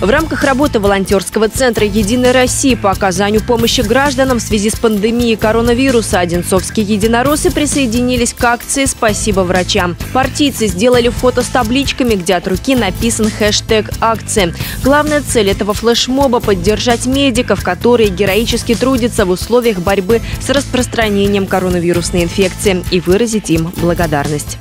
В рамках работы волонтерского центра «Единая Россия» по оказанию помощи гражданам в связи с пандемией коронавируса одинцовские единороссы присоединились к акции «Спасибо врачам». Партийцы сделали фото с табличками, где от руки написан хэштег акции. Главная цель этого флешмоба – поддержать медиков, которые героически трудятся в условиях борьбы с распространением коронавирусной инфекции и выразить им благодарность.